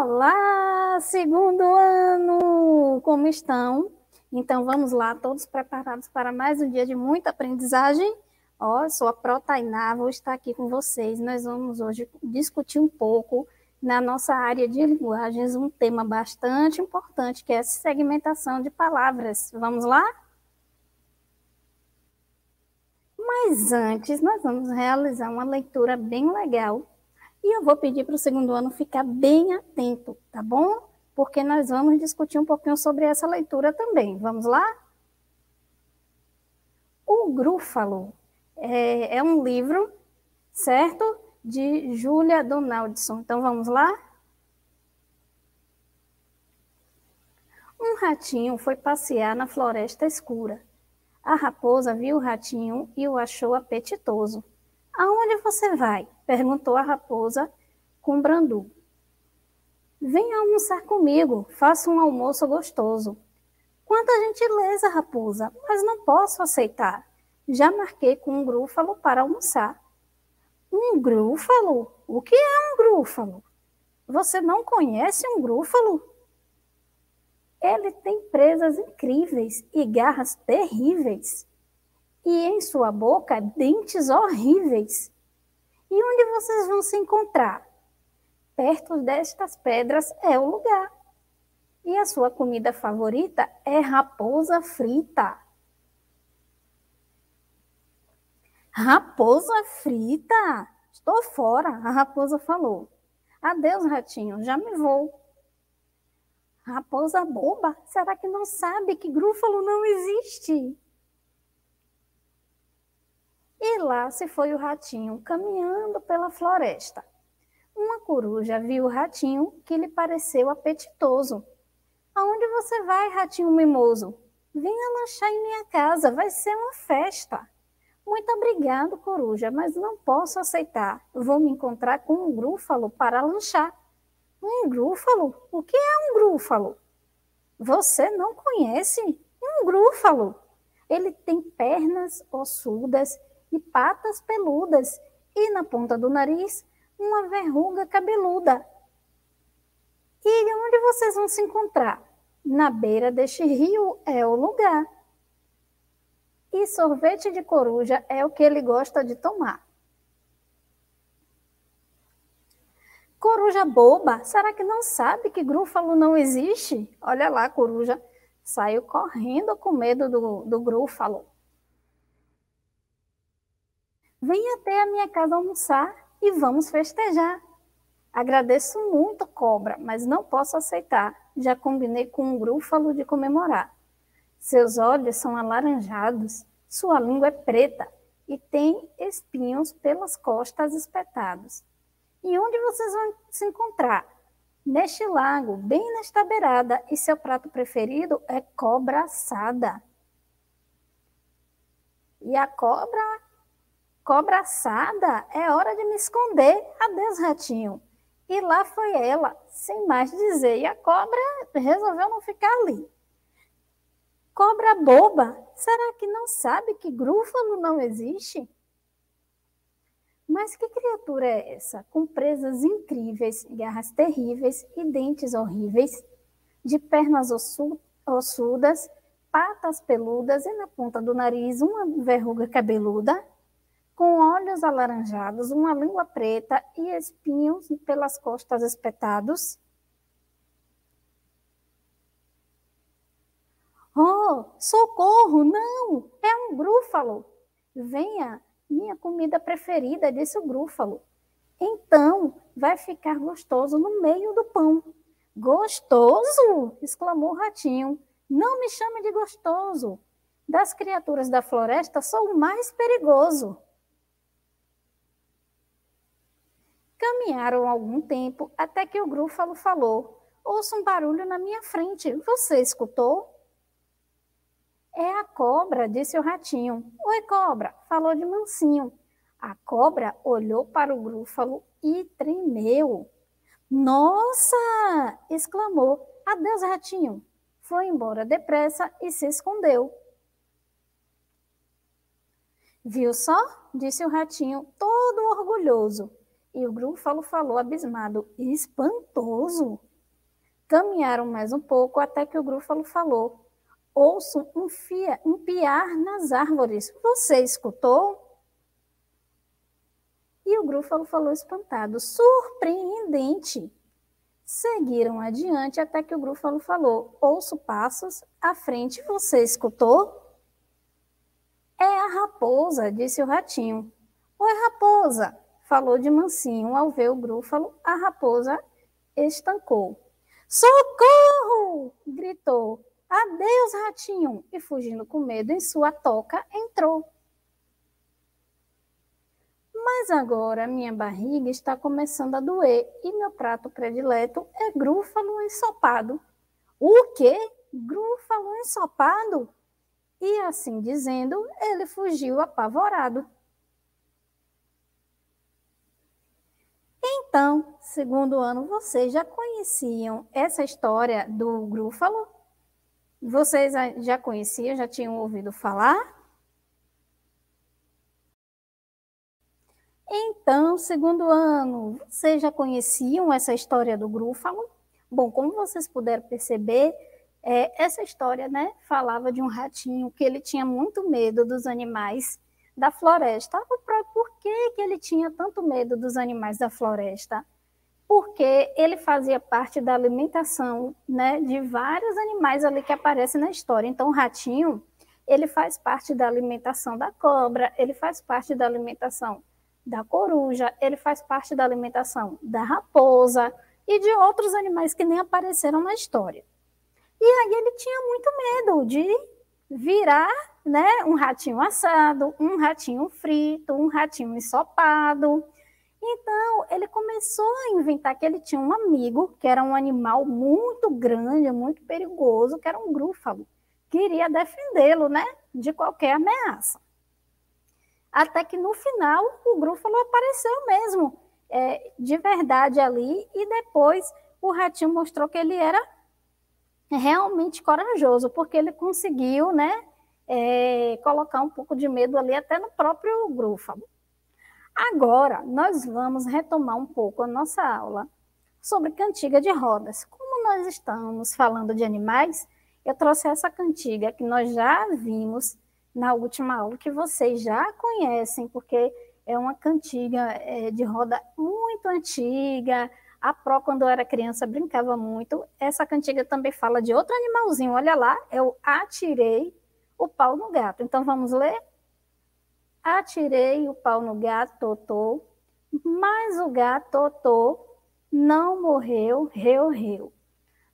Olá, segundo ano! Como estão? Então vamos lá, todos preparados para mais um dia de muita aprendizagem? Ó, oh, sou a Pro Tainá, vou estar aqui com vocês. Nós vamos hoje discutir um pouco na nossa área de linguagens um tema bastante importante, que é a segmentação de palavras. Vamos lá? Mas antes, nós vamos realizar uma leitura bem legal e eu vou pedir para o segundo ano ficar bem atento, tá bom? Porque nós vamos discutir um pouquinho sobre essa leitura também. Vamos lá? O Grúfalo é, é um livro, certo? De Júlia Donaldson. Então vamos lá? Um ratinho foi passear na floresta escura. A raposa viu o ratinho e o achou apetitoso. Aonde você vai? perguntou a raposa com brandu. Venha almoçar comigo, faça um almoço gostoso. Quanta gentileza, raposa, mas não posso aceitar. Já marquei com um grúfalo para almoçar. Um grúfalo? O que é um grúfalo? Você não conhece um grúfalo? Ele tem presas incríveis e garras terríveis e em sua boca dentes horríveis. E onde vocês vão se encontrar? Perto destas pedras é o lugar. E a sua comida favorita é raposa frita. Raposa frita? Estou fora, a raposa falou. Adeus, ratinho, já me vou. Raposa boba, será que não sabe que grúfalo não existe? E lá se foi o ratinho caminhando pela floresta. Uma coruja viu o ratinho que lhe pareceu apetitoso. Aonde você vai, ratinho mimoso? Venha lanchar em minha casa, vai ser uma festa. Muito obrigado, coruja, mas não posso aceitar. Vou me encontrar com um grúfalo para lanchar. Um grúfalo? O que é um grúfalo? Você não conhece? Um grúfalo. Ele tem pernas ossudas e patas peludas, e na ponta do nariz uma verruga cabeluda. E onde vocês vão se encontrar? Na beira deste rio é o lugar. E sorvete de coruja é o que ele gosta de tomar. Coruja boba, será que não sabe que grúfalo não existe? Olha lá, coruja saiu correndo com medo do, do grúfalo. Venha até a minha casa almoçar e vamos festejar. Agradeço muito, cobra, mas não posso aceitar. Já combinei com um grúfalo de comemorar. Seus olhos são alaranjados, sua língua é preta e tem espinhos pelas costas espetados. E onde vocês vão se encontrar? Neste lago, bem nesta beirada, e seu prato preferido é cobra assada. E a cobra Cobra assada, é hora de me esconder. Adeus, ratinho. E lá foi ela, sem mais dizer. E a cobra resolveu não ficar ali. Cobra boba, será que não sabe que grúfalo não existe? Mas que criatura é essa, com presas incríveis, garras terríveis e dentes horríveis, de pernas ossu ossudas, patas peludas e na ponta do nariz uma verruga cabeluda? Com olhos alaranjados, uma língua preta e espinhos pelas costas espetados? Oh, socorro, não, é um grúfalo. Venha, minha comida preferida, disse o grúfalo. Então, vai ficar gostoso no meio do pão. Gostoso? exclamou o ratinho. Não me chame de gostoso. Das criaturas da floresta, sou o mais perigoso. Caminharam algum tempo até que o grúfalo falou: Ouço um barulho na minha frente. Você escutou? É a cobra, disse o ratinho. Oi, cobra, falou de mansinho. A cobra olhou para o grúfalo e tremeu. Nossa! exclamou. Adeus, ratinho. Foi embora depressa e se escondeu. Viu só? disse o ratinho, todo orgulhoso. E o grúfalo falou abismado: Espantoso! Caminharam mais um pouco até que o grúfalo falou: Ouço um, fia, um piar nas árvores. Você escutou? E o grúfalo falou espantado: Surpreendente! Seguiram adiante até que o grúfalo falou: Ouço passos à frente. Você escutou? É a raposa, disse o ratinho. Oi, raposa, falou de mansinho. Ao ver o grúfalo, a raposa estancou. Socorro! gritou. Adeus, ratinho! E fugindo com medo em sua toca, entrou. Mas agora minha barriga está começando a doer e meu prato predileto é grúfalo ensopado. O quê? Grúfalo ensopado? E assim dizendo, ele fugiu apavorado. Então, segundo ano, vocês já conheciam essa história do grúfalo? Vocês já conheciam, já tinham ouvido falar? Então, segundo ano, vocês já conheciam essa história do grúfalo? Bom, como vocês puderam perceber, é, essa história né, falava de um ratinho que ele tinha muito medo dos animais da floresta. Por que, que ele tinha tanto medo dos animais da floresta? Porque ele fazia parte da alimentação né, de vários animais ali que aparecem na história. Então, o ratinho, ele faz parte da alimentação da cobra, ele faz parte da alimentação da coruja, ele faz parte da alimentação da raposa e de outros animais que nem apareceram na história. E aí ele tinha muito medo de virar né, um ratinho assado, um ratinho frito, um ratinho ensopado. Então, ele começou a inventar que ele tinha um amigo, que era um animal muito grande, muito perigoso, que era um grúfalo, que iria defendê-lo né, de qualquer ameaça. Até que no final, o grúfalo apareceu mesmo, é, de verdade ali, e depois o ratinho mostrou que ele era realmente corajoso, porque ele conseguiu, né, é, colocar um pouco de medo ali até no próprio grúfalo. Agora, nós vamos retomar um pouco a nossa aula sobre cantiga de rodas. Como nós estamos falando de animais, eu trouxe essa cantiga que nós já vimos na última aula, que vocês já conhecem, porque é uma cantiga é, de roda muito antiga, a Pro, quando eu era criança, brincava muito. Essa cantiga também fala de outro animalzinho. Olha lá, eu atirei o pau no gato. Então vamos ler? Atirei o pau no gato, totô, mas o gato, totô, não morreu, reu, reu.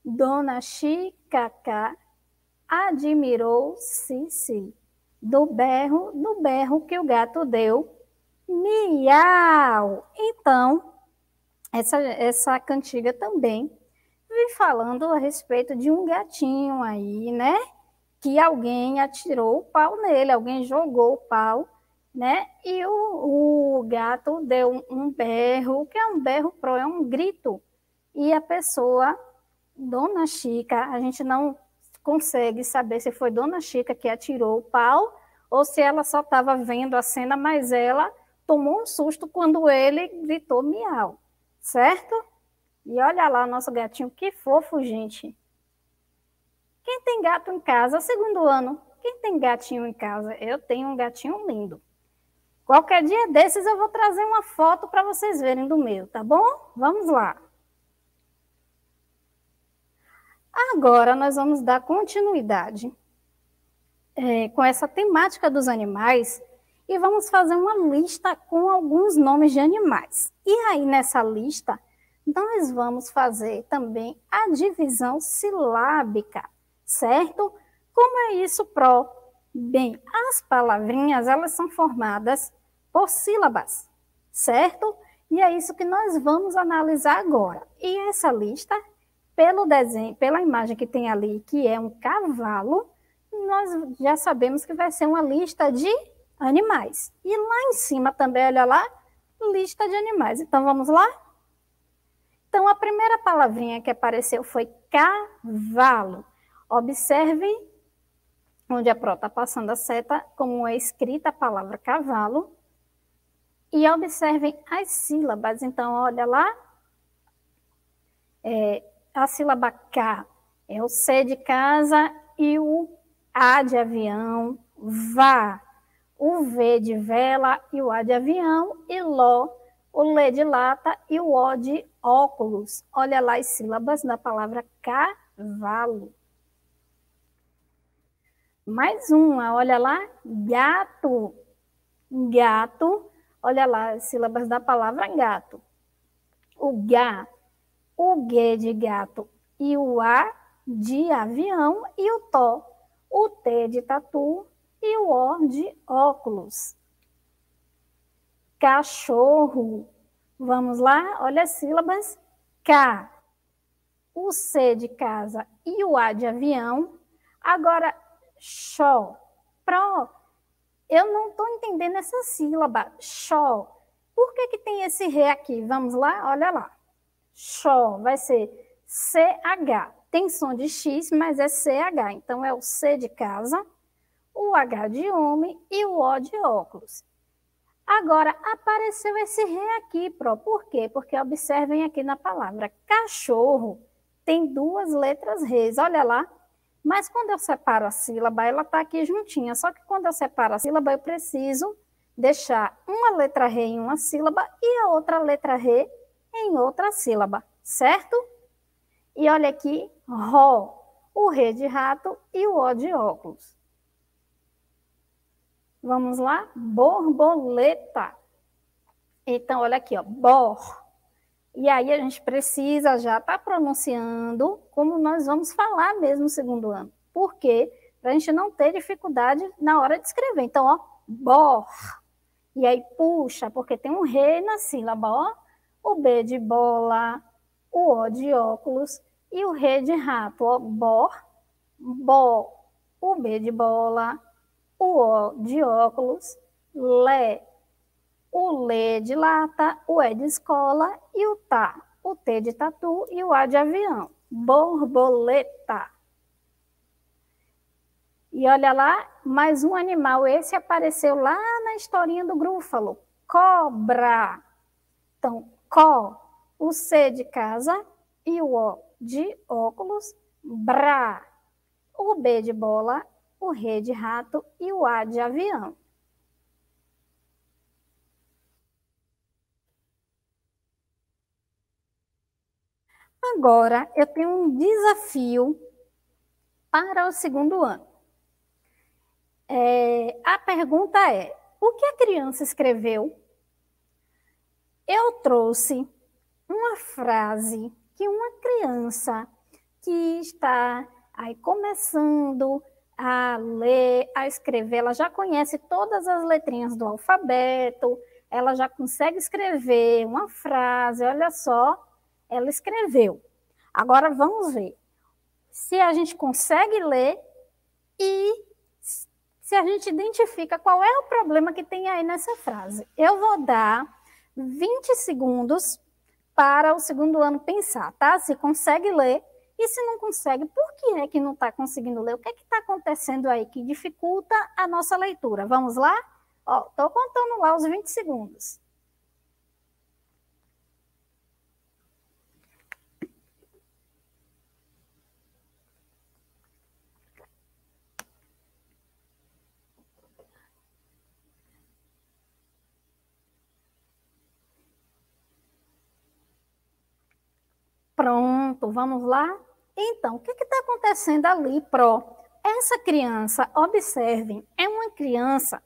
Dona Chicacá admirou, sim, do berro, do berro que o gato deu, miau. Então, essa, essa cantiga também vem falando a respeito de um gatinho aí, né? Que alguém atirou o pau nele, alguém jogou o pau, né? E o, o gato deu um berro, que é um berro pro? É um grito. E a pessoa, Dona Chica, a gente não consegue saber se foi Dona Chica que atirou o pau ou se ela só estava vendo a cena, mas ela tomou um susto quando ele gritou miau certo? E olha lá nosso gatinho, que fofo, gente. Quem tem gato em casa, segundo ano, quem tem gatinho em casa? Eu tenho um gatinho lindo. Qualquer dia desses eu vou trazer uma foto para vocês verem do meu, tá bom? Vamos lá. Agora nós vamos dar continuidade é, com essa temática dos animais e vamos fazer uma lista com alguns nomes de animais. E aí, nessa lista, nós vamos fazer também a divisão silábica, certo? Como é isso, Pro? Bem, as palavrinhas, elas são formadas por sílabas, certo? E é isso que nós vamos analisar agora. E essa lista, pelo desenho, pela imagem que tem ali, que é um cavalo, nós já sabemos que vai ser uma lista de animais. E lá em cima também, olha lá, lista de animais. Então, vamos lá? Então, a primeira palavrinha que apareceu foi cavalo. Observe onde a Pro está passando a seta, como é escrita a palavra cavalo. E observem as sílabas. Então, olha lá. É, a sílaba K é o C de casa e o A de avião, vá, o V de vela e o A de avião, e Ló, o L de lata e o O de óculos. Olha lá as sílabas da palavra cavalo. Mais uma, olha lá, gato. Gato, olha lá as sílabas da palavra gato. O Gá, o G de gato e o A de avião e o Tó, o T de tatu e o O de óculos. Cachorro. Vamos lá, olha as sílabas. K, o C de casa e o A de avião. Agora, xó, pró. Eu não estou entendendo essa sílaba, xó. Por que, que tem esse ré aqui? Vamos lá, olha lá. Xó vai ser CH. Tem som de X, mas é CH. Então, é o C de casa, o H de homem e o O de óculos. Agora, apareceu esse ré aqui, Pro. Por quê? Porque observem aqui na palavra cachorro, tem duas letras rês. Olha lá. Mas quando eu separo a sílaba, ela está aqui juntinha. Só que quando eu separo a sílaba, eu preciso deixar uma letra ré em uma sílaba e a outra letra ré em outra sílaba, certo? E olha aqui, ró, o ré de rato e o ó de óculos. Vamos lá? Borboleta. Então, olha aqui, ó, bor. E aí a gente precisa já estar tá pronunciando como nós vamos falar mesmo no segundo ano. Por quê? Para a gente não ter dificuldade na hora de escrever. Então, ó, bor. E aí puxa, porque tem um rei na sílaba, ó. O B de bola, o O de óculos e o rei de rato, ó. Bor, bo, o B de bola, o O de óculos, Lé, o Lê de lata, o E de escola e o Tá, o T de tatu e o A de avião. Borboleta. E olha lá, mais um animal. Esse apareceu lá na historinha do Grúfalo. Cobra. Então, có, o C de casa e o O de óculos. Bra, o B de bola o R de rato e o A de avião. Agora, eu tenho um desafio para o segundo ano. É, a pergunta é: o que a criança escreveu? Eu trouxe uma frase que uma criança que está aí começando a ler, a escrever, ela já conhece todas as letrinhas do alfabeto, ela já consegue escrever uma frase, olha só, ela escreveu. Agora vamos ver se a gente consegue ler e se a gente identifica qual é o problema que tem aí nessa frase. Eu vou dar 20 segundos para o segundo ano pensar, tá? Se consegue ler e se não consegue, por que é que não está conseguindo ler? O que é que está acontecendo aí que dificulta a nossa leitura? Vamos lá? Estou contando lá os 20 segundos. Pronto, vamos lá? Então, o que está acontecendo ali, Pro? Essa criança, observem, é uma criança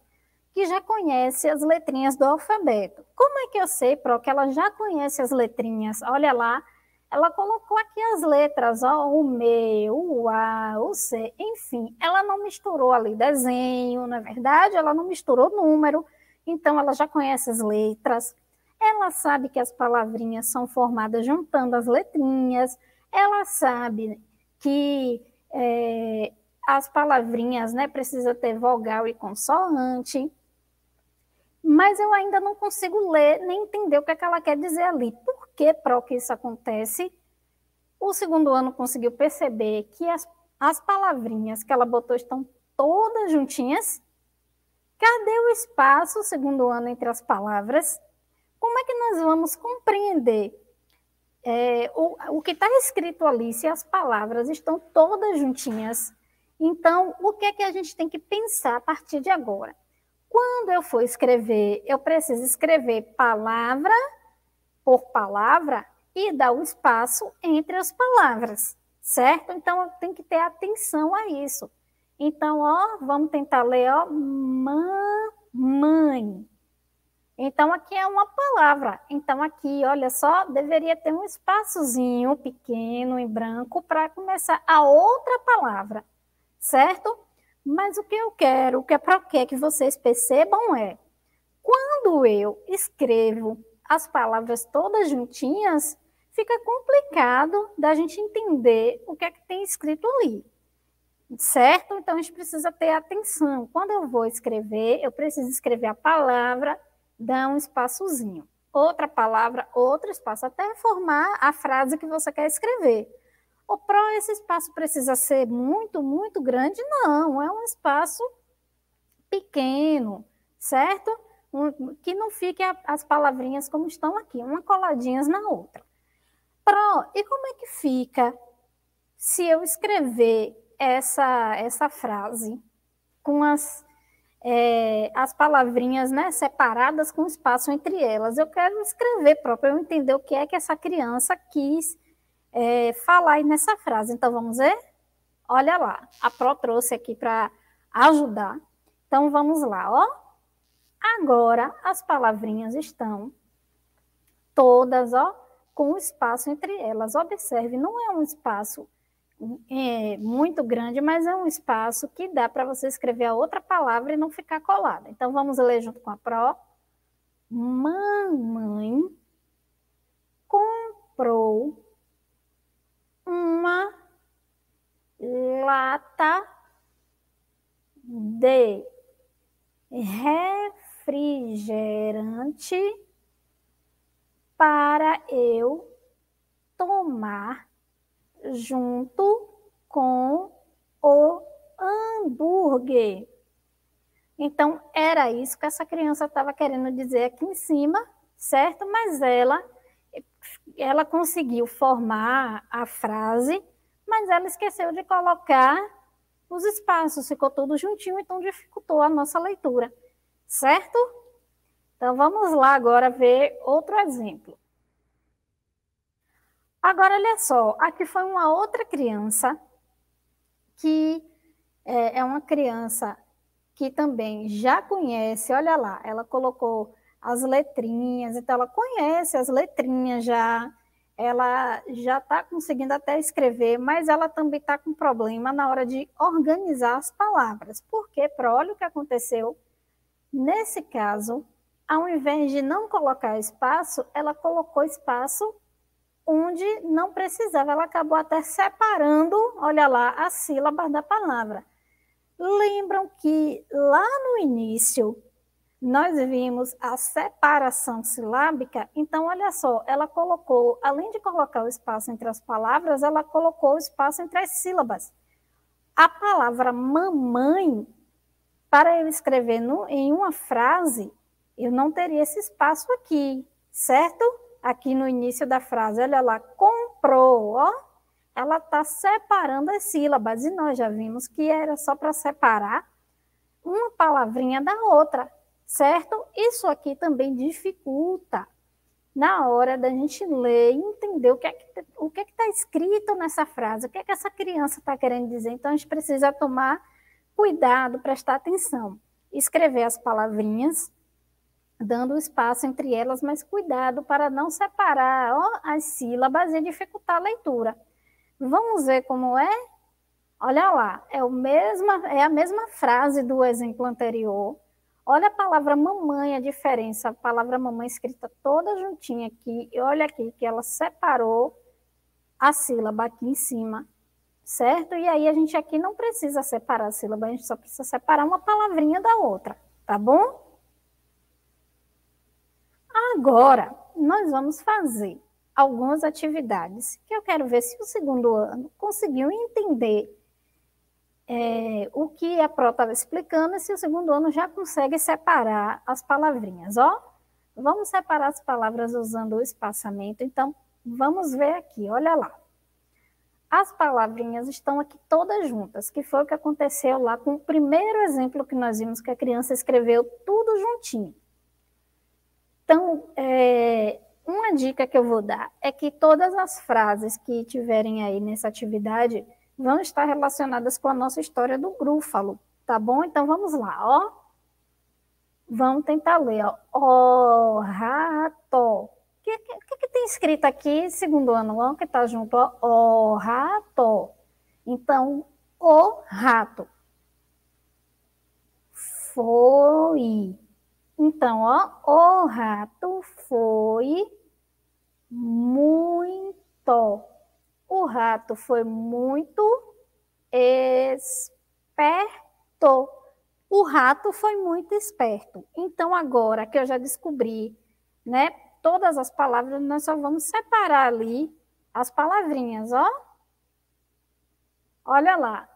que já conhece as letrinhas do alfabeto. Como é que eu sei, Pro, que ela já conhece as letrinhas? Olha lá, ela colocou aqui as letras, ó, o M, o A, o C, enfim, ela não misturou ali desenho, na é verdade, ela não misturou número, então ela já conhece as letras, ela sabe que as palavrinhas são formadas juntando as letrinhas, ela sabe que é, as palavrinhas né, precisa ter vogal e consoante, mas eu ainda não consigo ler nem entender o que, é que ela quer dizer ali. Por que, para que isso acontece? O segundo ano conseguiu perceber que as, as palavrinhas que ela botou estão todas juntinhas. Cadê o espaço, segundo ano, entre as palavras? Como é que nós vamos compreender é, o, o que está escrito ali, se as palavras estão todas juntinhas, então o que é que a gente tem que pensar a partir de agora? Quando eu for escrever, eu preciso escrever palavra por palavra e dar o espaço entre as palavras, certo? Então tenho que ter atenção a isso. Então, ó, vamos tentar ler, ó, mãe. Então, aqui é uma palavra. Então, aqui, olha só, deveria ter um espaçozinho pequeno em branco para começar a outra palavra, certo? Mas o que eu quero, o que é para que vocês percebam é, quando eu escrevo as palavras todas juntinhas, fica complicado da gente entender o que é que tem escrito ali certo? Então, a gente precisa ter atenção. Quando eu vou escrever, eu preciso escrever a palavra, dar um espaçozinho. Outra palavra, outro espaço, até formar a frase que você quer escrever. O pro, esse espaço precisa ser muito, muito grande? Não, é um espaço pequeno, certo? Um, que não fique as palavrinhas como estão aqui, uma coladinhas na outra. Pro, e como é que fica se eu escrever essa, essa frase com as, é, as palavrinhas né, separadas com espaço entre elas. Eu quero escrever para eu entender o que é que essa criança quis é, falar aí nessa frase. Então, vamos ver? Olha lá, a Pro trouxe aqui para ajudar. Então, vamos lá, ó. Agora, as palavrinhas estão todas, ó, com espaço entre elas. Observe, não é um espaço é muito grande, mas é um espaço que dá para você escrever a outra palavra e não ficar colada. Então, vamos ler junto com a Pro. Mamãe comprou uma lata de refrigerante para eu tomar junto com o hambúrguer. Então, era isso que essa criança estava querendo dizer aqui em cima, certo? Mas ela, ela conseguiu formar a frase, mas ela esqueceu de colocar os espaços, ficou tudo juntinho, então dificultou a nossa leitura, certo? Então, vamos lá agora ver outro exemplo. Agora, olha só, aqui foi uma outra criança que é, é uma criança que também já conhece, olha lá, ela colocou as letrinhas, então ela conhece as letrinhas já, ela já está conseguindo até escrever, mas ela também está com problema na hora de organizar as palavras. Porque, para olha o que aconteceu. Nesse caso, ao invés de não colocar espaço, ela colocou espaço onde não precisava, ela acabou até separando, olha lá, as sílabas da palavra. Lembram que lá no início nós vimos a separação silábica? Então, olha só, ela colocou, além de colocar o espaço entre as palavras, ela colocou o espaço entre as sílabas. A palavra mamãe, para eu escrever no, em uma frase, eu não teria esse espaço aqui, certo? Aqui no início da frase, olha lá, comprou, ó, ela está separando as sílabas, e nós já vimos que era só para separar uma palavrinha da outra, certo? Isso aqui também dificulta na hora da gente ler e entender o que é que o que é está escrito nessa frase, o que é que essa criança está querendo dizer. Então, a gente precisa tomar cuidado, prestar atenção, escrever as palavrinhas dando espaço entre elas, mas cuidado para não separar ó, as sílabas e dificultar a leitura. Vamos ver como é? Olha lá, é, o mesma, é a mesma frase do exemplo anterior. Olha a palavra mamãe, a diferença. A palavra mamãe escrita toda juntinha aqui. E olha aqui que ela separou a sílaba aqui em cima, certo? E aí a gente aqui não precisa separar a sílaba, a gente só precisa separar uma palavrinha da outra, tá bom? Agora, nós vamos fazer algumas atividades que eu quero ver se o segundo ano conseguiu entender é, o que a Pro estava explicando e se o segundo ano já consegue separar as palavrinhas, ó. Vamos separar as palavras usando o espaçamento. Então, Vamos ver aqui, olha lá. As palavrinhas estão aqui todas juntas, que foi o que aconteceu lá com o primeiro exemplo que nós vimos que a criança escreveu tudo juntinho. Então, é, uma dica que eu vou dar é que todas as frases que tiverem aí nessa atividade vão estar relacionadas com a nossa história do grúfalo, tá bom? Então vamos lá, ó. Vamos tentar ler, ó. O rato. O que, que, que, tem escrito aqui, segundo ano, ó, que tá junto, ó. O rato. Então, o rato. Foi. Então, ó, o rato foi muito. O rato foi muito esperto. O rato foi muito esperto. Então, agora que eu já descobri, né, todas as palavras, nós só vamos separar ali as palavrinhas, ó. Olha lá.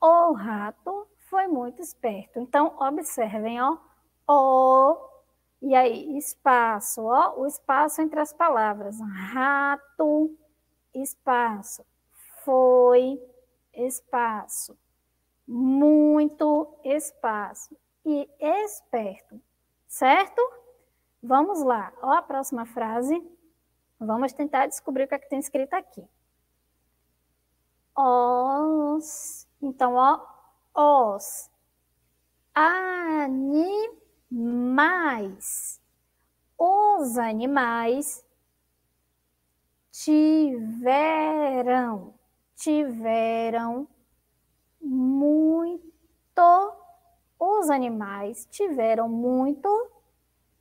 O rato foi muito esperto. Então, observem, ó. O, e aí, espaço, ó. O espaço entre as palavras. Rato, espaço. Foi, espaço muito espaço e esperto, certo? Vamos lá, ó a próxima frase. Vamos tentar descobrir o que, é que tem escrito aqui. Os, então, ó, os animais. Os animais tiveram, tiveram muito, os animais tiveram muito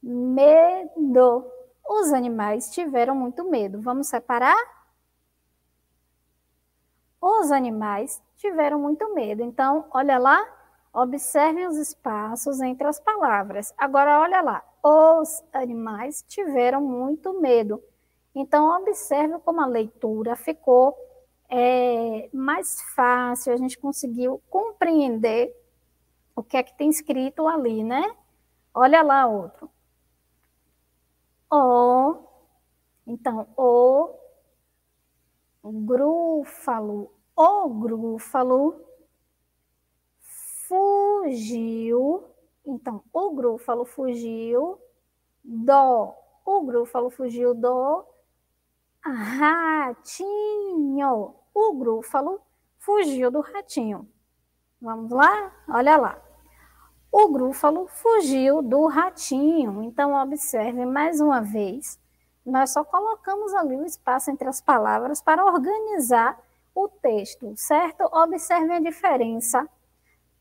medo. Os animais tiveram muito medo. Vamos separar? Os animais tiveram muito medo. Então, olha lá, observem os espaços entre as palavras. Agora, olha lá, os animais tiveram muito medo. Então, observe como a leitura ficou é mais fácil, a gente conseguiu compreender o que é que tem escrito ali, né? Olha lá outro. O, então, o grúfalo, o grúfalo fugiu, então, o grúfalo fugiu do, o grúfalo fugiu do ratinho o grúfalo fugiu do ratinho. Vamos lá? Olha lá. O grúfalo fugiu do ratinho. Então, observe mais uma vez. Nós só colocamos ali o espaço entre as palavras para organizar o texto, certo? Observe a diferença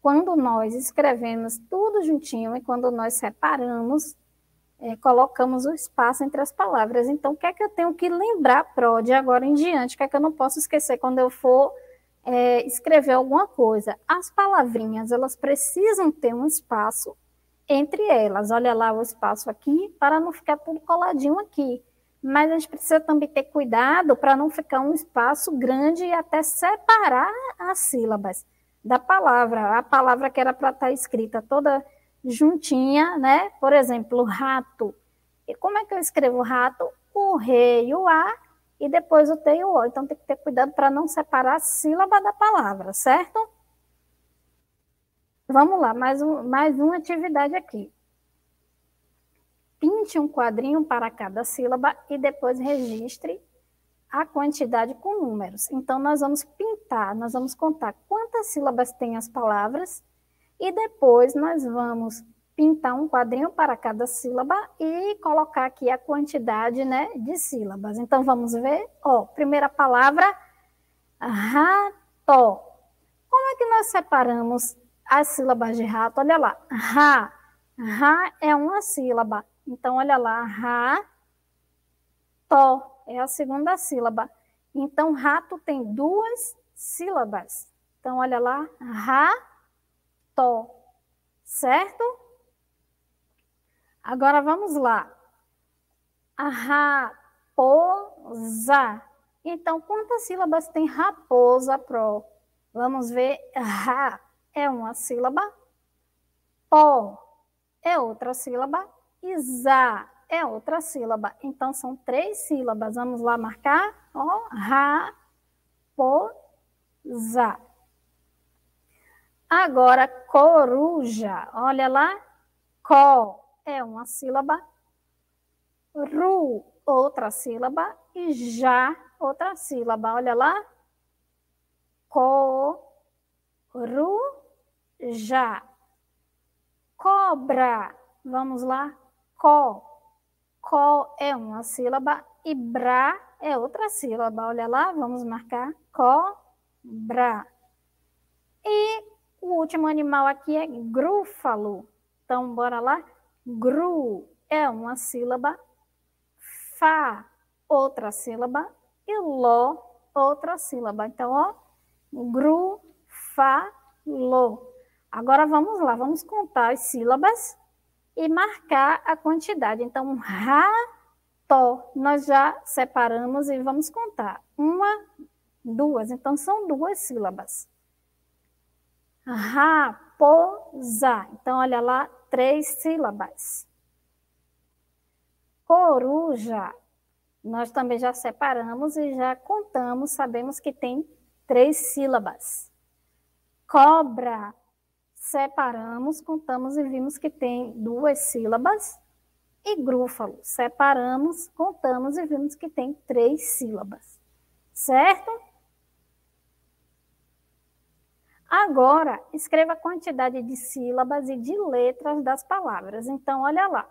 quando nós escrevemos tudo juntinho e quando nós separamos é, colocamos o espaço entre as palavras. Então, o que é que eu tenho que lembrar pró de agora em diante? O que é que eu não posso esquecer quando eu for é, escrever alguma coisa? As palavrinhas, elas precisam ter um espaço entre elas. Olha lá o espaço aqui, para não ficar tudo coladinho aqui. Mas a gente precisa também ter cuidado para não ficar um espaço grande e até separar as sílabas da palavra. A palavra que era para estar escrita toda juntinha, né? Por exemplo, rato. E como é que eu escrevo rato? O rei, o A e depois o T e o O. Então tem que ter cuidado para não separar a sílaba da palavra, certo? Vamos lá, mais, um, mais uma atividade aqui. Pinte um quadrinho para cada sílaba e depois registre a quantidade com números. Então, nós vamos pintar, nós vamos contar quantas sílabas tem as palavras e depois nós vamos pintar um quadrinho para cada sílaba e colocar aqui a quantidade né, de sílabas. Então, vamos ver. Ó, primeira palavra, rato. Como é que nós separamos as sílabas de rato? Olha lá, ra. Ra é uma sílaba. Então, olha lá, ra, to é a segunda sílaba. Então, rato tem duas sílabas. Então, olha lá, ra, to, certo? Agora vamos lá. A raposa. Então, quantas sílabas tem raposa pro? Vamos ver. Ra é uma sílaba. Po é outra sílaba. E za é outra sílaba. Então, são três sílabas. Vamos lá marcar? Ó, raposa. Agora, coruja. Olha lá. Co é uma sílaba. Ru, outra sílaba. E já, outra sílaba. Olha lá. Co, ru, já. Cobra. Vamos lá. Co. Co é uma sílaba e bra é outra sílaba. Olha lá, vamos marcar. Cobra. E o último animal aqui é grúfalo. Então, bora lá. Gru é uma sílaba. Fá, outra sílaba. E ló, outra sílaba. Então, ó. Gru, fá, lo. Agora vamos lá, vamos contar as sílabas e marcar a quantidade. Então, rato, nós já separamos e vamos contar. Uma, duas. Então, são duas sílabas. Raposa. Então, olha lá, três sílabas. Coruja. Nós também já separamos e já contamos, sabemos que tem três sílabas. Cobra separamos, contamos e vimos que tem duas sílabas. E grúfalo, separamos, contamos e vimos que tem três sílabas. Certo? Agora, escreva a quantidade de sílabas e de letras das palavras. Então, olha lá.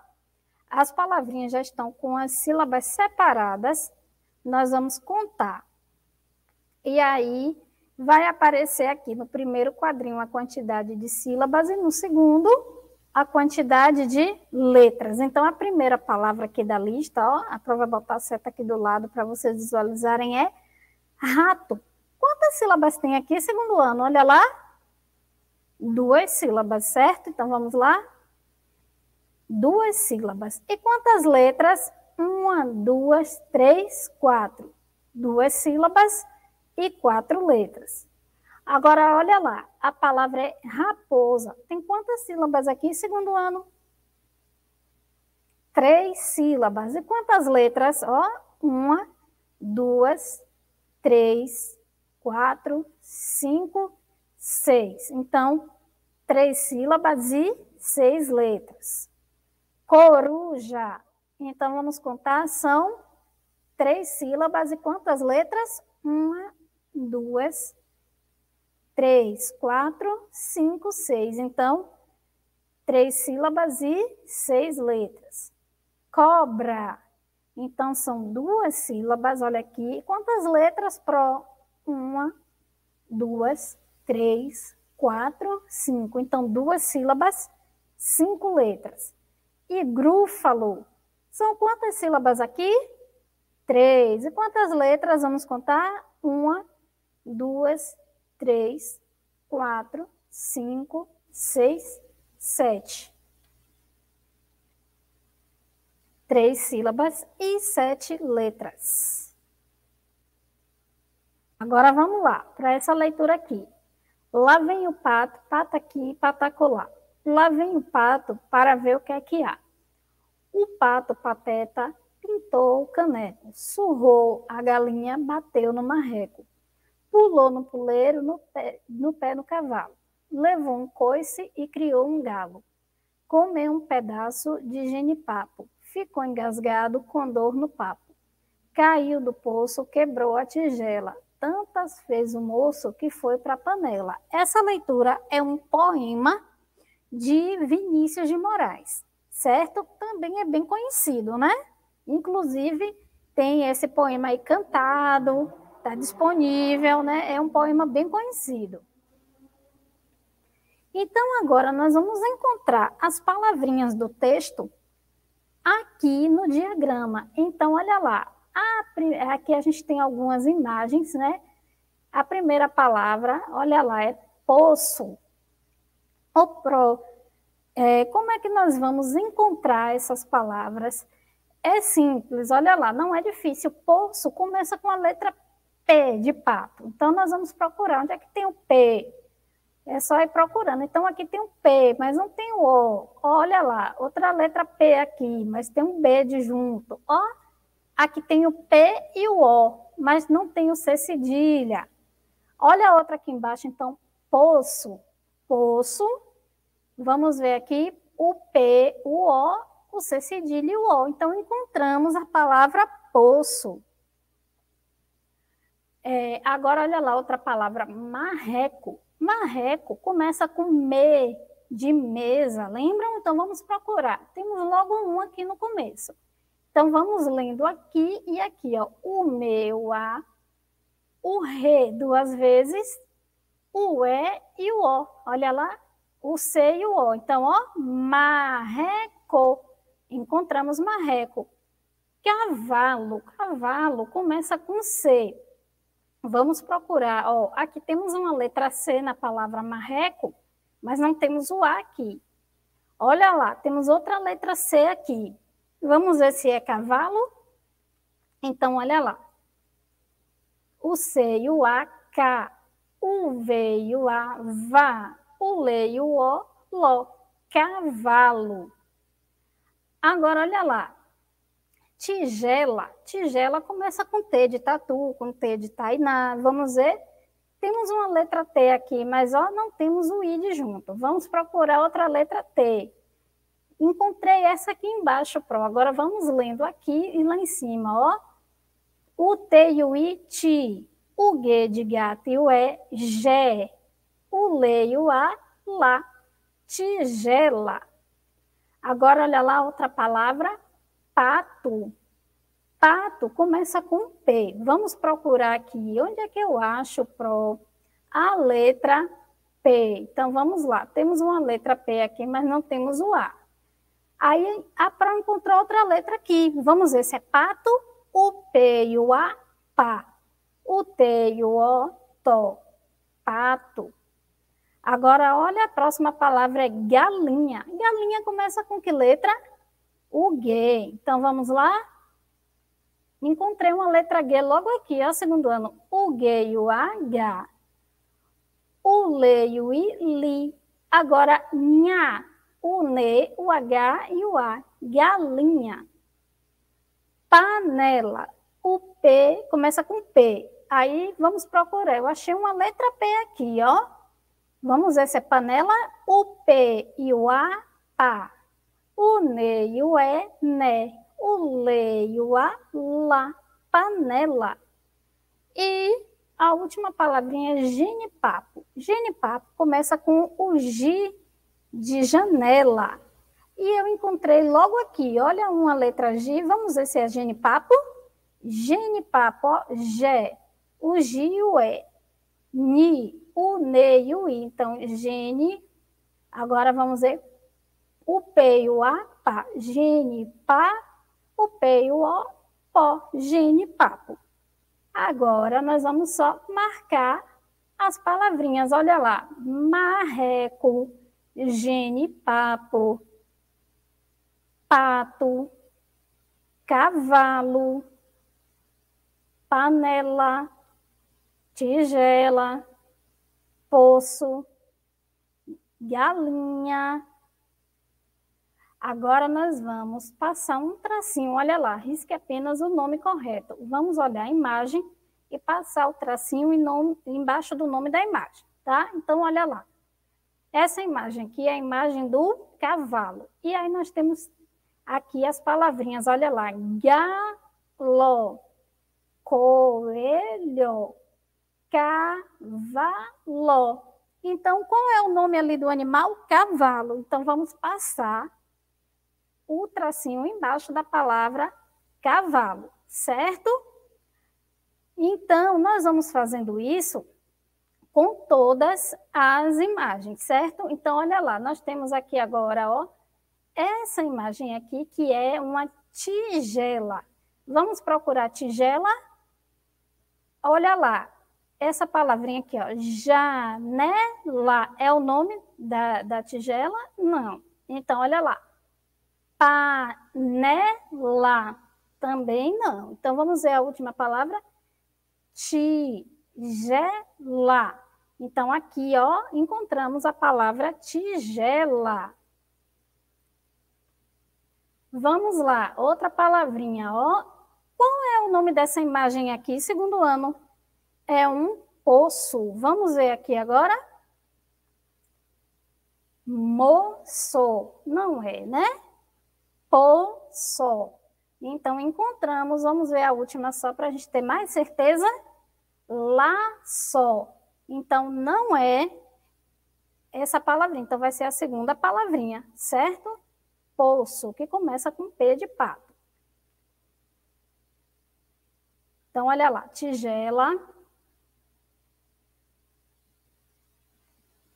As palavrinhas já estão com as sílabas separadas. Nós vamos contar. E aí, vai aparecer aqui no primeiro quadrinho a quantidade de sílabas e no segundo a quantidade de letras. Então, a primeira palavra aqui da lista, ó, a prova vai botar a seta aqui do lado para vocês visualizarem, é rato. Quantas sílabas tem aqui, segundo ano? Olha lá. Duas sílabas, certo? Então, vamos lá. Duas sílabas. E quantas letras? Uma, duas, três, quatro. Duas sílabas e quatro letras. Agora, olha lá, a palavra é raposa. Tem quantas sílabas aqui, segundo ano? Três sílabas. E quantas letras? Ó, uma, duas, três, quatro, cinco, seis. Então, três sílabas e seis letras. Coruja. Então, vamos contar, são três sílabas e quantas letras? Uma, duas, três, quatro, cinco, seis. Então, três sílabas e seis letras. Cobra. Então, são duas sílabas, olha aqui. Quantas letras pro? Uma, duas, três, quatro, cinco. Então, duas sílabas, cinco letras. E grúfalo. São quantas sílabas aqui? Três. E quantas letras vamos contar? Uma, duas, três, quatro, cinco, seis, sete. Três sílabas e sete letras. Agora vamos lá, para essa leitura aqui. Lá vem o pato, pata aqui, patacolá. Lá vem o pato para ver o que é que há. O pato pateta pintou o caneco, surrou a galinha, bateu no marreco pulou no puleiro, no pé, no pé no cavalo, levou um coice e criou um galo. Comeu um pedaço de genipapo, ficou engasgado com dor no papo. Caiu do poço, quebrou a tigela, tantas fez o moço que foi para a panela. Essa leitura é um poema de Vinícius de Moraes, certo? Também é bem conhecido, né? Inclusive, tem esse poema aí cantado, está disponível, né? É um poema bem conhecido. Então, agora nós vamos encontrar as palavrinhas do texto aqui no diagrama. Então, olha lá. A, aqui a gente tem algumas imagens, né? A primeira palavra, olha lá, é poço. O pro. É, como é que nós vamos encontrar essas palavras? É simples, olha lá, não é difícil. Poço começa com a letra P de pato. Então, nós vamos procurar onde é que tem o P. É só ir procurando. Então, aqui tem um P, mas não tem o O. Olha lá, outra letra P aqui, mas tem um B de junto. Ó, aqui tem o P e o O, mas não tem o C cedilha. Olha a outra aqui embaixo, então, poço. Poço. Vamos ver aqui o P, o O, o C cedilha e o O. Então, encontramos a palavra poço. É, agora, olha lá outra palavra, marreco. Marreco começa com me, de mesa, lembram? Então vamos procurar. Temos logo um aqui no começo. Então vamos lendo aqui e aqui, ó. O meu, a, o re duas vezes, o e e o o. Olha lá, o c e o o. Então, ó, marreco. Encontramos marreco. Cavalo, cavalo começa com c. Vamos procurar. Ó, aqui temos uma letra C na palavra marreco, mas não temos o A aqui. Olha lá, temos outra letra C aqui. Vamos ver se é cavalo? Então, olha lá. O C e o A, K. O V e o A, vá. O L e o O, Ló. Cavalo. Agora, olha lá. Tigela. Tigela começa com T de tatu, com T de tainá. Vamos ver? Temos uma letra T aqui, mas ó, não temos o I de junto. Vamos procurar outra letra T. Encontrei essa aqui embaixo, Pro. Agora vamos lendo aqui e lá em cima, ó. O T e o I, ti. O G de gato e o E, gé. O L e o A, lá. Tigela. Agora, olha lá outra palavra, pato. Pato começa com P. Vamos procurar aqui. Onde é que eu acho pro a letra P? Então vamos lá. Temos uma letra P aqui, mas não temos o A. Aí a para encontrar outra letra aqui. Vamos ver se é pato, o P e o A, pá. O T e o O, to. Pato. Agora, olha a próxima palavra é galinha. Galinha começa com que letra? O G. Então, vamos lá? Encontrei uma letra G logo aqui, ó, segundo ano. O G e o H. O L e o I, li. Agora, nha. O NE, o H e o A. Galinha. Panela. O P começa com P. Aí, vamos procurar. Eu achei uma letra P aqui, ó. Vamos ver se é panela. O P e o A, pá. O ne e o é, né. O le e o a, lá. Panela. E a última palavrinha é genipapo. Genipapo começa com o gi de janela. E eu encontrei logo aqui, olha uma letra G, vamos ver se é genipapo. Genipapo, ó, Gé. O G e o E. Ni, o Ne e o I. Então, gene. Agora vamos ver o P e o A, pá, gene, pá, o P e o O, pó, gene, papo. Agora, nós vamos só marcar as palavrinhas, olha lá, marreco, gene, papo, pato, cavalo, panela, tigela, poço, galinha, Agora nós vamos passar um tracinho, olha lá, risque apenas o nome correto. Vamos olhar a imagem e passar o tracinho em nome, embaixo do nome da imagem, tá? Então, olha lá. Essa imagem aqui é a imagem do cavalo. E aí nós temos aqui as palavrinhas, olha lá. Galo, coelho, cavalo. Então, qual é o nome ali do animal? Cavalo. Então, vamos passar o tracinho embaixo da palavra cavalo, certo? Então, nós vamos fazendo isso com todas as imagens, certo? Então, olha lá, nós temos aqui agora, ó, essa imagem aqui que é uma tigela. Vamos procurar tigela? Olha lá, essa palavrinha aqui, ó, janela, é o nome da, da tigela? Não. Então, olha lá, panela. Também não. Então, vamos ver a última palavra. Tigela. Então, aqui, ó, encontramos a palavra tigela. Vamos lá, outra palavrinha, ó. Qual é o nome dessa imagem aqui, segundo ano? É um poço. Vamos ver aqui agora? Moço. Não é, né? Poço. Então, encontramos, vamos ver a última só para a gente ter mais certeza. Laço. Então, não é essa palavrinha. Então, vai ser a segunda palavrinha, certo? Poço, que começa com P de pato. Então, olha lá, tigela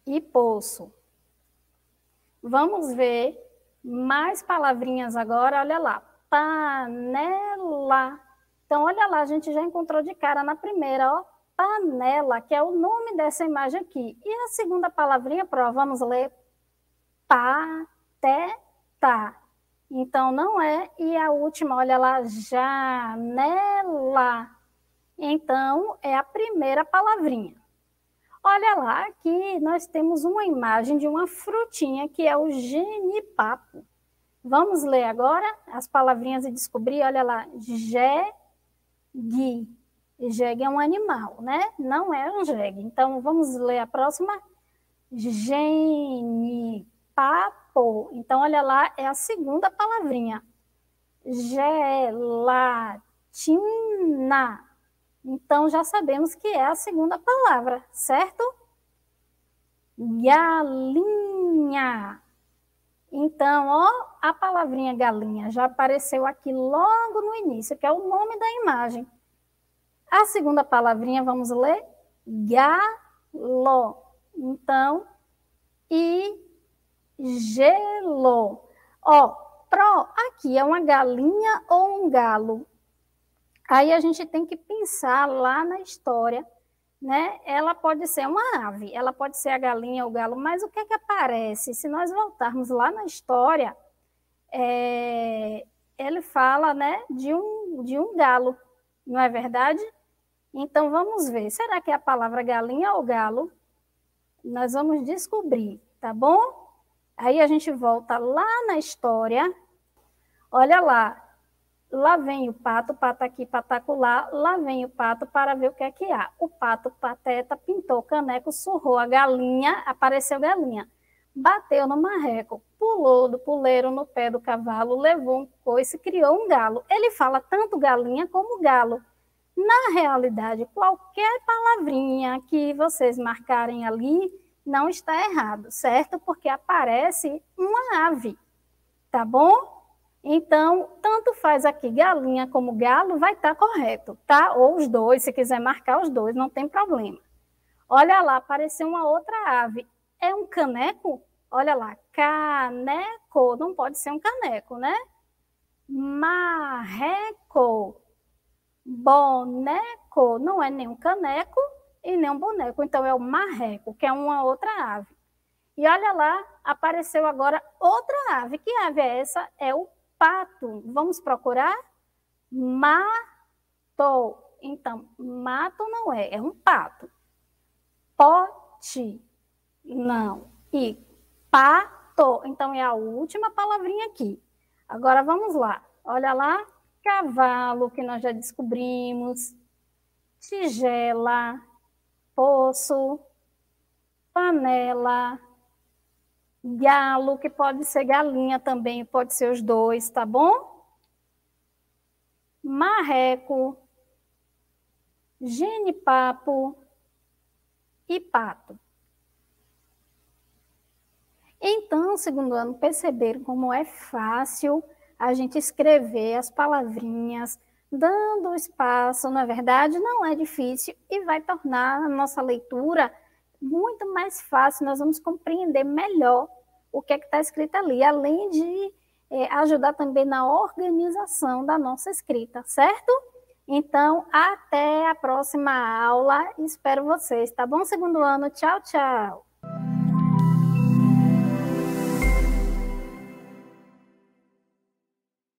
e poço. Vamos ver mais palavrinhas agora, olha lá. Panela. Então, olha lá, a gente já encontrou de cara na primeira, ó panela, que é o nome dessa imagem aqui. E a segunda palavrinha, prova, vamos ler pateta. Então, não é. E a última, olha lá, janela. Então, é a primeira palavrinha. Olha lá, aqui nós temos uma imagem de uma frutinha que é o genipapo. Vamos ler agora as palavrinhas e descobrir. Olha lá, jegue jegue é um animal, né? Não é um jegue. Então, vamos ler a próxima. Genipapo. Então, olha lá, é a segunda palavrinha. Gelatina. Então, já sabemos que é a segunda palavra, certo? Galinha. Então, ó, a palavrinha galinha já apareceu aqui logo no início, que é o nome da imagem. A segunda palavrinha, vamos ler? Galo. Então, e gelo. Ó, pro, aqui é uma galinha ou um galo? Aí a gente tem que pensar lá na história, né? Ela pode ser uma ave, ela pode ser a galinha ou o galo, mas o que é que aparece? Se nós voltarmos lá na história, é, ele fala, né, de um, de um galo, não é verdade? Então vamos ver, será que é a palavra galinha ou galo? Nós vamos descobrir, tá bom? Aí a gente volta lá na história. Olha lá, lá vem o pato, pato aqui, pataco lá, lá vem o pato para ver o que é que há. O pato pateta pintou caneco, surrou a galinha, apareceu galinha. Bateu no marreco, pulou do puleiro no pé do cavalo, levou um coice, criou um galo. Ele fala tanto galinha como galo. Na realidade, qualquer palavrinha que vocês marcarem ali não está errado, certo? Porque aparece uma ave, tá bom? Então, tanto faz aqui galinha como galo, vai estar tá correto, tá? Ou os dois, se quiser marcar os dois, não tem problema. Olha lá, apareceu uma outra ave. É um caneco? Olha lá, caneco, não pode ser um caneco, né? Marreco, Boneco não é nem um caneco e nem um boneco, então é o marreco, que é uma outra ave. E olha lá, apareceu agora outra ave. Que ave é essa? É o pato. Vamos procurar? Mato. Então, mato não é, é um pato. Pote, não. E pato, então é a última palavrinha aqui. Agora vamos lá. Olha lá, cavalo, que nós já descobrimos, tigela, poço, panela, galo, que pode ser galinha também, pode ser os dois, tá bom? Marreco, genipapo e pato. Então, segundo ano, perceberam como é fácil a gente escrever as palavrinhas, dando espaço, na verdade, não é difícil e vai tornar a nossa leitura muito mais fácil, nós vamos compreender melhor o que é está escrito ali, além de é, ajudar também na organização da nossa escrita, certo? Então, até a próxima aula, espero vocês, tá bom, segundo ano? Tchau, tchau!